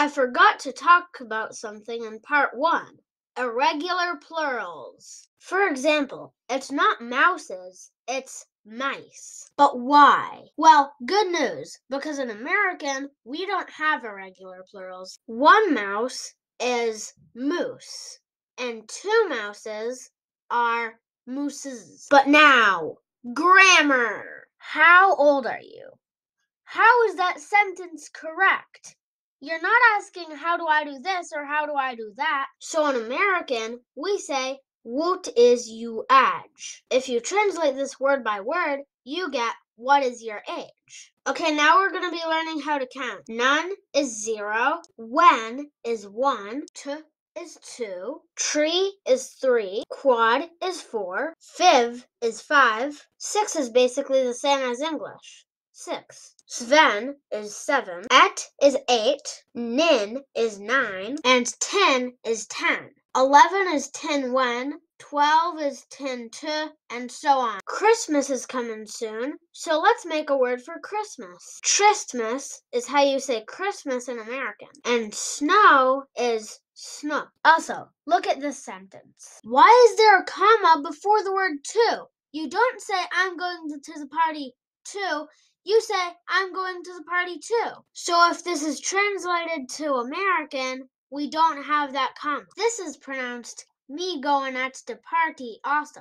I forgot to talk about something in part one irregular plurals. For example, it's not mouses, it's mice. But why? Well, good news, because in American, we don't have irregular plurals. One mouse is moose, and two mouses are mooses. But now, grammar. How old are you? How is that sentence correct? You're not asking how do I do this or how do I do that. So in American, we say what is you age? If you translate this word by word, you get what is your age? Okay, now we're going to be learning how to count. None is zero, when is one, t is two, tree is three, quad is four, fiv is five, six is basically the same as English. Six. Sven is seven, et is eight, nin is nine, and ten is ten. Eleven is ten one. 12 is ten to, and so on. Christmas is coming soon, so let's make a word for Christmas. Tristmas is how you say Christmas in American, and snow is snow. Also, look at this sentence. Why is there a comma before the word to? You don't say I'm going to the party to you say, I'm going to the party too. So if this is translated to American, we don't have that comma. This is pronounced me going at the party also.